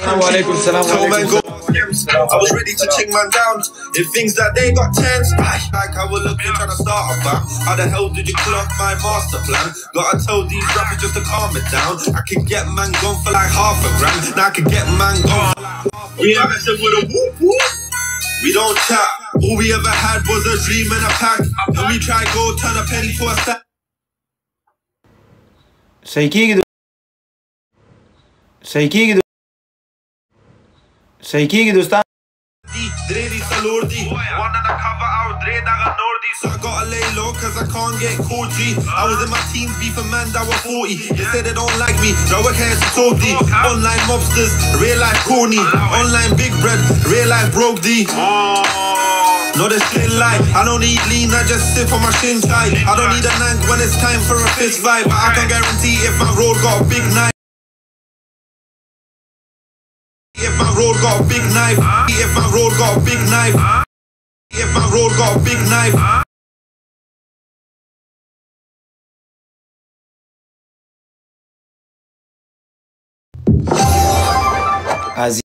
I was ready to ching man down. If things that they got tense, I like I would look trying to start a band. How the hell did you clock my master plan? Gotta tell these rappers just to calm it down. I could get man gone for like half a grand. Now I could get man gone. We have with a whoop whoop. We don't chat. All we ever had was a dream and a pack. And we try go turn a penny for a stack. Shaking. Shaking. Shaky ki dostan Dre salordi One cover out nordi So I gotta lay low cause I can't get I was in my teens man that 40 They said they don't like me I Online mobsters Real life corny Online big bread Real life broke no, this shit. I don't need lean, I just sip on my shin tight. I don't need a nank when it's time for a fist. But I can guarantee if my road got a big. road got a big knife. If I roll, got a big knife. If I roll, got a big knife. As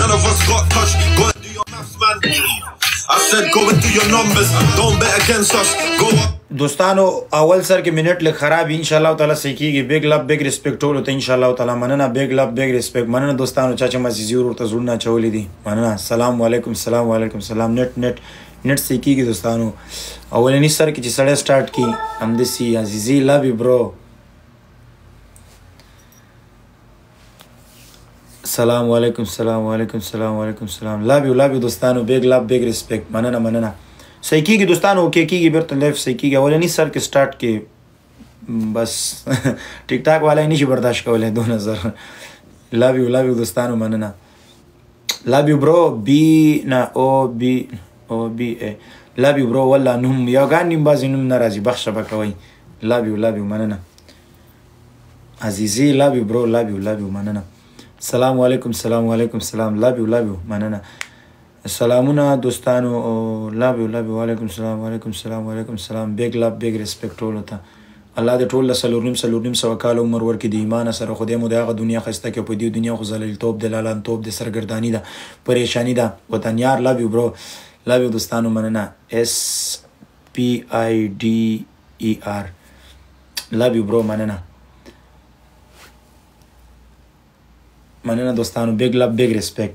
None of us got touched. Go and do your maths, man. I said, go and do your numbers. Don't bet against us. Go. up. دوستانو اول سر کې minute لږ خراب ان شاء الله تعالی صحیح کیږي big love big respect ټول ته ان شاء الله تعالی. مننه بیگ لب بیگ ریسپیکټ مننه دوستانو چا چې ما زیور ورته زړونه چولې دي. مننه. السلام علیکم السلام علیکم سلام. نت نت نت صحیح کیږي دوستانو. اولنی سر کې چې سړی سٹارټ کی. هم د سی عزیزی لب برو السلام علیکم السلام علیکم السلام علیکم السلام لاب یو لاب یو دوستانو بیگ لاب بیگ ریسپیکټ مننه مننه صحیح کیږي دوستانو اوکې کیږي بیرته لایف صحیح کیږي اولنی سر کې سٹارټ کې بس ټیک ټاک والا نشي برداشت کولای دو نظر لاب یو لاب یو دوستانو مننه لاب یو برو بی نه او بی او بی ای لاب یو برو والله نوم یو ګان نیم بازی نوم ناراضي بخښه بکوي لاب یو لاب یو مننه عزیزی love you bro love you لاب you مننه سلام علیکم سلام علیکم سلام لابیو لابیو مننه سلامونه دوستانو او لابیو لابیو علیکم سلام علیکم سلام علیکم سلام بیگ لاب بیگ ریسپیکټ ټولو ته الله دې ټول سلورنیم سلورنیم سو کال عمر ورکې د ایمان سره خدای مو دغه دنیا خسته کې په دې دنیا خو زلل توپ د لالان توپ د سرګردانی ده پریشانی ده وطن یار لابیو برو لابیو دوستانو مننه اس پی آی ڈی ای آر لابیو برو مننه manena dostanu big love big respect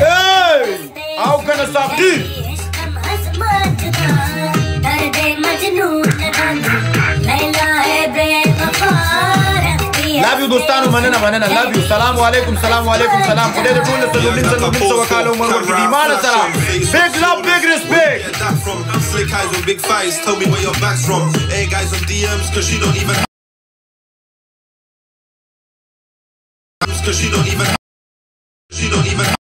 Hey! How can I stop you? دوستانو مننه مننه لاب یو سلام علیکم سلام علیکم سلام خدای دې ټول ته زمين سره موږ سو کال عمر ورکړي د ایمان سره big love big respect Get that from slick eyes with big thighs. Tell me where your back's from. Hey guys on DMs, cause she don't even. Cause she don't even. She don't even.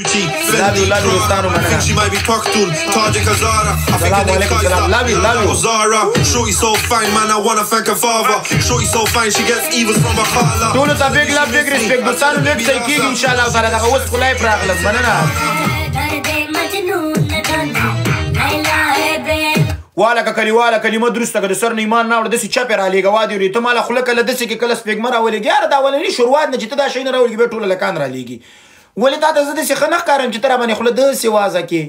Love lobby lobby دوستانو مننه she might be Pakhtun Tajik Hazara I think her name Kaisa. Love you, love you. Zara Shorty so fine man. I wanna thank her father. Shorty so fine she gets evils from her khala ټولو ته big love big respect دوستانو لږ ځای کېږي ان شاء الله تعالی دغه اوس خو life راغلم مننه والکه کلیواله کلمه درسته که د سر نه ایمان نه وړه داسې چپې رالیږه وادې وړي ته ماله خوله کله داسې کې کله سپېږمه راولېږي یاره دا اولني شروعات نه چې ته دا شی نه راولېږي بیا ټوله لکان رالیږي ولې تا ته زه داسې ښه نه ښکارم چې ته راباندې خوله داسې وازه کې؟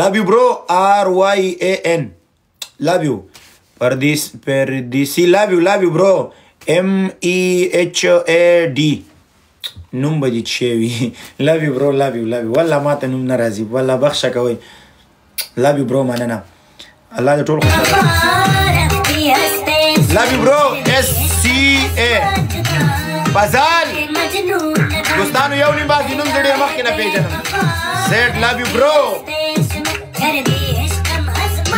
Love you bro R Y A N love you Pradesh Pardesi. Love you love you bro M E H A D نوم به دې چې وي؟ لو یو برو لو یو لو یو والله ماته نوم نه راځي. والله بخښه کوئ. لو یو برو مننه. الله دې ټول خوشاله لو یو برو اس سی ا فضل دوستانو یو نیم باز نوم ډېر مخکې نه پیژنم سیټ لو یو برو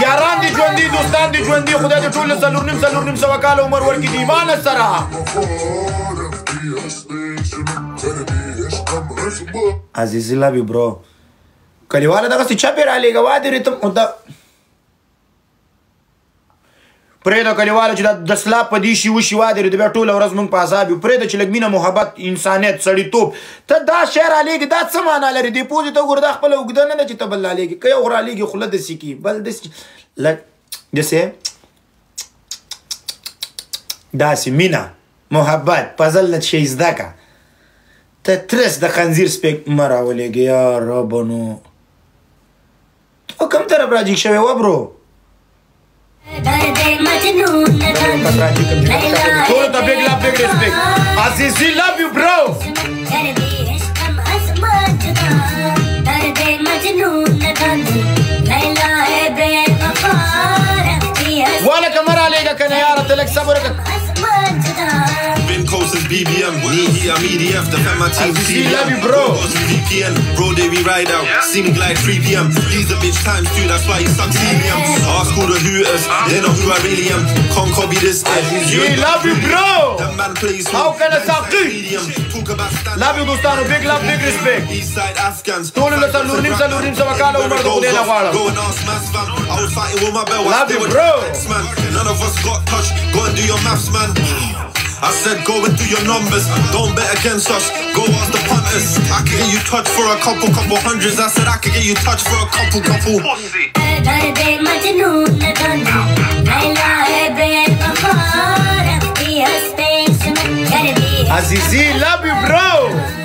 یاران دي ژوندي دوستان دي ژوندي خدای دې ټول څلور نیم څلور نیم سوه کاله عمر ورکړي د ایمان سره عزیزي لو یو برو کلیواله دغسې چا پې رالیږه وا دې پرې د کلیوالو چې د سلا په دې شي وشي واده د بیا ټوله ورځ مونږ په عذاب یو. پرې د چې لګمینه محبت انسانیت سړیتوب. ته دا شعر علیګ دا څه معنا لري؟ دی پوزې ته ګوردا خپل وګدنه نه چې ته بل علیګ کې اور علیګ خله د سکی بل د لګ دسه داسې مینا محبت پزل نه شي زده کا ته ترس د خنزیر سپیک مراولېږي یا ربنو تو کوم طرف راځي شوی و برو؟ ټولو ته بېګ لا بېګ ریسپیکټ عزیزي لو یو برو والا که مه رالیږه که نه صبر وکړه Been cold since BBM. Me I'm EDF. Defend my team. CDM. love you, bro. VPN. Bro, they we ride out. Yeah. Seem glide 3 p.m. These a bitch times too. That's why he sucks CDM. Ask all the hooters. They know who I really am. Can't copy this. We love you, bro. That man plays. How can I suck Love you, Gustano. Big love, big respect. Eastside Afghans. Tony Latan Lurim Salurim Savakala Umar Dukunela Wala. Go and ask Mass fam. I was fighting with my bell. Love you, bro. None of us got touched. Go and do your maths, man. I said go and do your numbers, don't bet against us, go ask the punters. I could get you touched for a couple, couple hundreds. I said I could get you touched for a couple, couple. Azizi, love you, bro.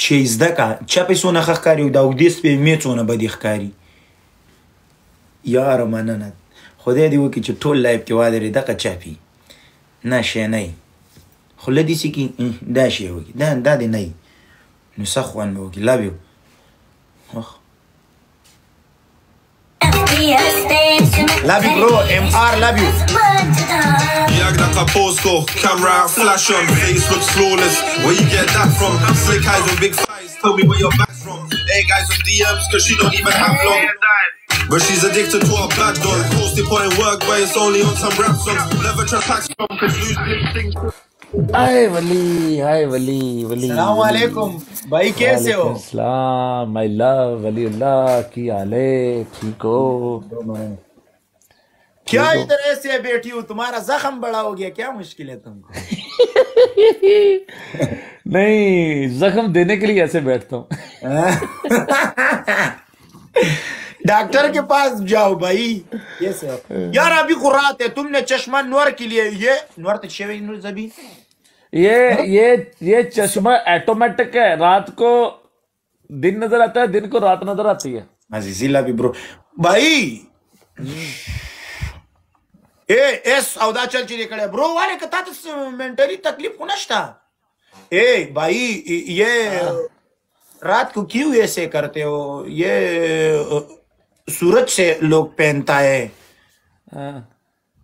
چې زدکا چپې سونه خخکاری او دا وګدې سپې میڅونه به دي ښکاری. یار مننه خدای دې وکړي چې ټول life کې وادرې دغه چاپی نه شي نه خله دې سکی دا شي وکړي. دا دا دې نه نو سخوان مې وکړي؟ لابیو اخ Love you, bro. MR, love you. Got a postco, camera flash on, face looks flawless. Where you get that from? Slick eyes and big thighs, tell me where your back's from. Hey guys with DMs, cause she don't even have long. But she's addicted to her bad dog. Posted point work, but it's only on some rap songs. Never packs from, cause lose ہائے ولی ہائے ولی ولی۔ السلام علیکم۔ بھائی کیسے ہو؟ السلام۔ مائی لو ولی اللہ کی حالے ٹھیک ہو؟ کیا ادھر ایسے بیٹھی ہو تمہارا زخم بڑا ہو گیا کیا مشکل ہے تم کو؟ نہیں زخم دینے کے لیے ایسے بیٹھتا ہوں۔ ڈاکٹر کے پاس جاؤ بھائی۔ ہو یار ابھی قرات ہے تم نے چشمہ نور کے لیے یہ نور نور زبی۔ یہ یہ یہ چشمہ ایٹومیٹک ہے۔ رات کو دن نظر آتا ہے دن کو رات نظر آتی ہے۔ عزیزی لابی برو۔ بھائی۔ اے ایس او دا چل چلی کڑے۔ برو والے کتا تو مینٹلی تکلیف کو نشتا۔ اے بھائی یہ رات کو کیوں ایسے کرتے ہو؟ یہ سورج سے لوگ پہنتا ہے۔ ہاں،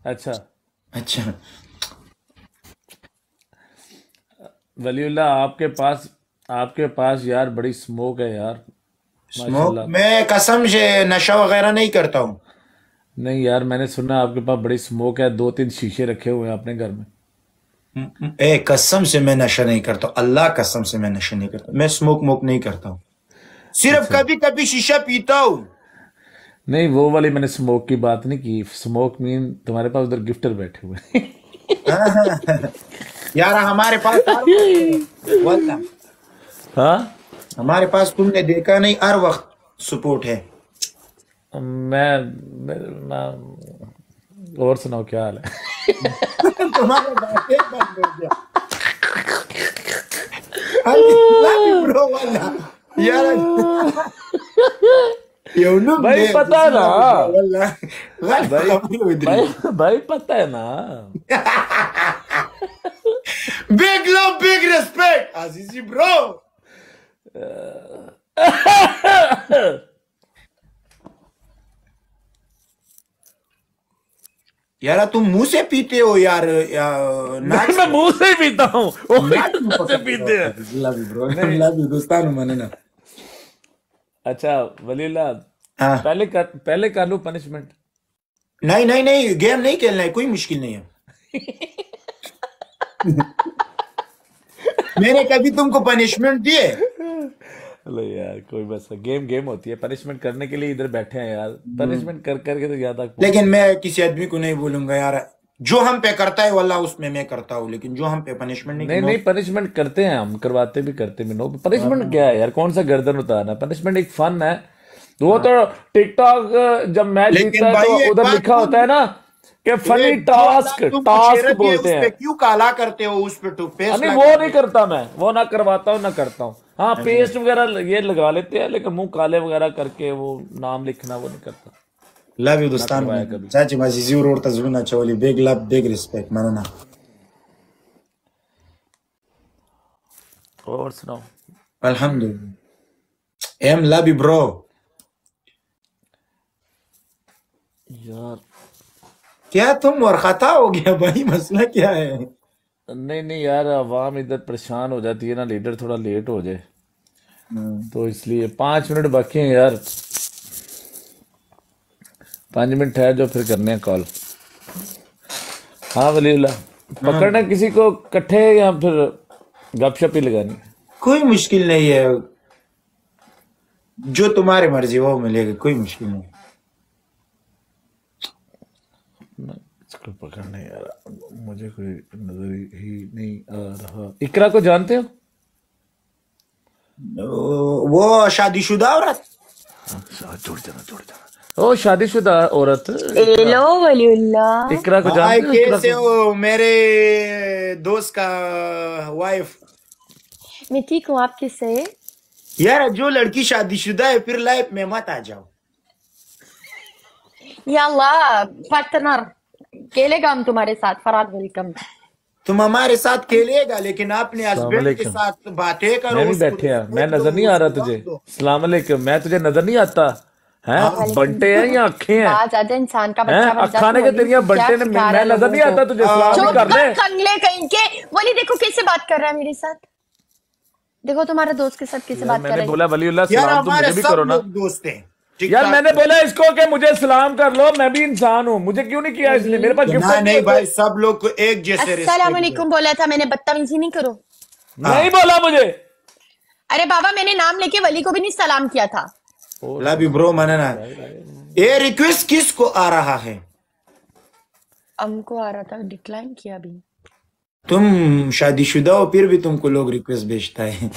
اچھا۔ اچھا۔ ولی اللہ آپ کے پاس آپ کے پاس یار بڑی سموک ہے یار۔ میں قسم سے نشہ وغیرہ نہیں کرتا ہوں۔ نہیں یار میں نے سنا آپ کے پاس بڑی سموک ہے۔ دو تین شیشے رکھے ہوئے ہیں اپنے گھر میں۔ اے قسم سے میں نشہ نہیں کرتا ہوں۔ اللہ قسم سے میں نشہ نہیں کرتا میں اسموک موک نہیں کرتا ہوں۔ صرف کبھی کبھی شیشہ پیتا ہوں۔ نہیں وہ والی میں نے سموک کی بات نہیں کی۔ سموک مین تمہارے پاس ادھر گفٹر بیٹھے ہوئے یار ہمارے پاس ہاں؟ ہمارے پاس تم نے دیکھا نہیں ہر وقت سپورٹ ہے۔ میں اور سناؤ کیا حال ہے؟ تمہارا بات یار یو نوم بھائی پتا ہے نا بھائی پتہ ہے نا big love big respect. عزیزی bro یار تم منہ سے پیتے ہو یار میں منہ سے پیتا ہوں پیتے ہیں love you دوستانو مننا اچھا ولی اللہ ہاں۔ پہلے کر پہلے کر لو پنشمنٹ نہیں نہیں نہیں گیم نہیں کھیلنا ہے کوئی مشکل نہیں ہے۔ میں نے کبھی تم کو پنشمنٹ دیے لو یار کوئی بس گیم گیم ہوتی ہے۔ پنشمنٹ کرنے کے لیے ادھر بیٹھے ہیں یار۔ پنشمنٹ کر کر کے تو زیادہ لیکن میں کسی آدمی کو نہیں بولوں گا یار۔ جو ہم پہ کرتا ہے واللہ اس میں میں کرتا ہوں لیکن جو ہم پہ پنشمنٹ نہیں نہیں پنشمنٹ کرتے ہیں ہم کرواتے بھی کرتے بھی نو پنشمنٹ کیا ہے یار؟ کون سا گردن اتارنا؟ پنشمنٹ ایک فن ہے۔ وہ تو ٹک ٹاک جب میچ لیکن جیتتا ہے تو ادھر لکھا ہوتا ہے نا کہ فنی ٹاسک ٹاسک بولتے ہیں۔ کیوں کالا کرتے ہو اس پہ تو پیسٹ نہیں وہ نہیں کرتا میں وہ نہ کرواتا ہوں نہ کرتا ہوں۔ ہاں پیسٹ وغیرہ یہ لگا لیتے ہیں لیکن منہ کالے وغیرہ کر کے وہ نام لکھنا وہ نہیں کرتا۔ لove you دوستانو چاچی مازیزی ورور ته زړونه چولي big love big respect مننه اور سناؤ الحمدللہ ایم you bro. یار کیا تم ورخطا ہو گیا بھائی مسئلہ کیا ہے نہیں نہیں یار عوام ادھر پریشان ہو جاتی ہے نا لیڈر تھوڑا لیٹ ہو جائے تو اس لیے پانچ منٹ باقی ہیں یار پانچ منٹ ٹھہر جو پھر کرنے ہیں کال۔ ہاں ولی اللہ پکڑنا کسی کو کٹھے یا پھر گپ شپ ہی لگانی۔ کوئی مشکل نہیں ہے۔ جو تمہاری مرضی وہ ملے گا کوئی مشکل نہیں۔ کو پکڑنا یار مجھے کوئی نظر ہی نہیں آ رہا۔ اقرا کو جانتے ہو؟ وہ شادی شدہ عورت۔ جانا جڑ جانا او شادی شدہ عورت ہیلو ولی اللہ اقرا کو جانتے ہو کیسے ہو میرے دوست کا وائف میں ٹھیک ہوں آپ کس سے یار جو لڑکی شادی شدہ ہے پھر لائف میں مت آ جاؤ یا اللہ پارٹنر کھیلے گا ہم تمہارے ساتھ فراد ویلکم تم ہمارے ساتھ کھیلے گا لیکن اپنے السلام ہسبینڈ کے ساتھ باتیں کرو میں بیٹھے ہیں میں نظر نہیں آ رہا تجھے۔ السلام علیکم میں تجھے نظر نہیں آتا ہیں بنٹے ہیں یا اکھیں ہیں؟ انسان کا ہیں؟ اکھانے کے تیریاں بنٹے نے میں نظر نہیں آتا تجھے سلام کر لے کنگلے کہیں کے ولی دیکھو کیسے بات کر رہا ہے میرے ساتھ؟ دیکھو تمہارے دوست کے ساتھ کیسے بات میں کر نے رہی بولا ولی اللہ یار سلام تو ہمارے مجھے بھی سب کرو نا۔ دوست ہیں ٹھیک یار میں نے بولا اس کو کہ مجھے سلام کر لو میں بھی انسان ہوں مجھے کیوں نہیں کیا اس نے؟ میرے پاس گفٹ نہیں بھائی سب لوگ کو ایک جیسے السلام علیکم بولا تھا میں نے بدتمیزی نہیں کرو۔ نہیں بولا مجھے۔ ارے بابا میں نے نام لے کے ولی کو بھی نہیں سلام کیا تھا۔ یو برو مننا یہ ریکویسٹ کس کو آ رہا ہے؟ ہم کو آ رہا تھا ڈکلائن کیا بھی۔ تم شادی شدہ ہو پھر بھی تم کو لوگ ریکویسٹ بھیجتا ہے۔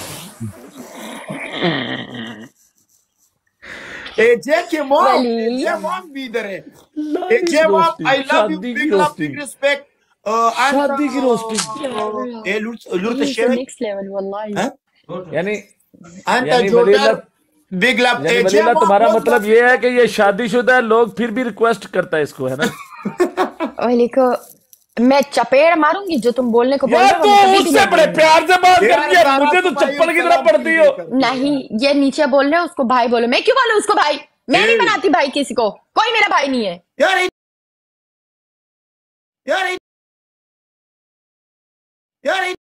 بھی ادھر شادی کی والله ہاں؟ یعنی انت جوٹر بگ لو یعنی اللہ موم تمہارا مطلب یہ ہے کہ یہ شادی شدہ ہے لوگ پھر بھی ریکویسٹ کرتا ہے اس کو ہے نا؟ کو میں چپیڑ ماروں گی جو تم بولنے کو بول رہے تو ہو بڑے پیار سے بات کرتی ہے یار مجھے تو چپل کی طرح پڑتی ہو۔ نہیں یہ نیچے بول رہے اس کو بھائی بولو۔ میں کیوں بولوں اس کو بھائی؟ میں نہیں بناتی بھائی کسی کو۔ کوئی میرا بھائی نہیں ہے۔ یار یار